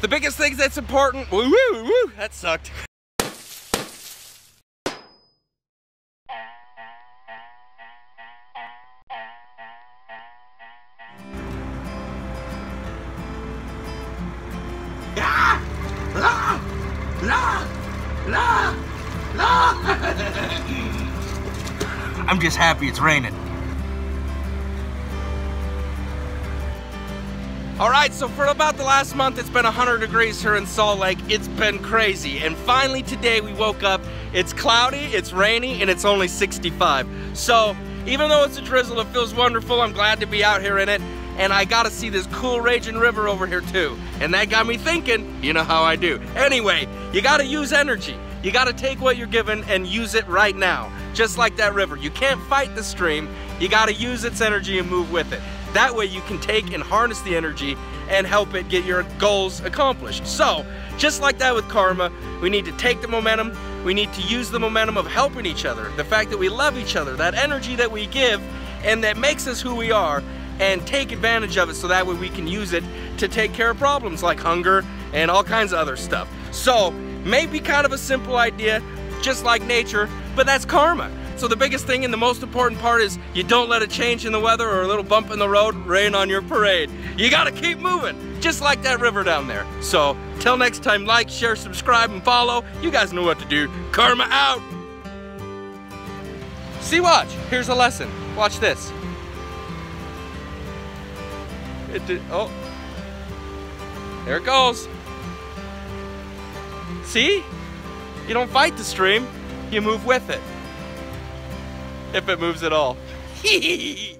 the biggest thing that's important, woo woo woo, that sucked. I'm just happy it's raining. All right, so for about the last month, it's been 100 degrees here in Salt Lake. It's been crazy. And finally today we woke up, it's cloudy, it's rainy, and it's only 65. So even though it's a drizzle, it feels wonderful. I'm glad to be out here in it. And I gotta see this cool raging river over here too. And that got me thinking, you know how I do. Anyway, you gotta use energy. You gotta take what you're given and use it right now. Just like that river. You can't fight the stream. You gotta use its energy and move with it. That way you can take and harness the energy and help it get your goals accomplished. So, just like that with karma, we need to take the momentum, we need to use the momentum of helping each other, the fact that we love each other, that energy that we give and that makes us who we are, and take advantage of it so that way we can use it to take care of problems like hunger and all kinds of other stuff. So, maybe kind of a simple idea, just like nature, but that's karma. So the biggest thing and the most important part is you don't let a change in the weather or a little bump in the road rain on your parade. You gotta keep moving, just like that river down there. So, till next time, like, share, subscribe, and follow. You guys know what to do. Karma out! See, watch. Here's a lesson. Watch this. It did, oh. There it goes. See? You don't fight the stream, you move with it if it moves at all.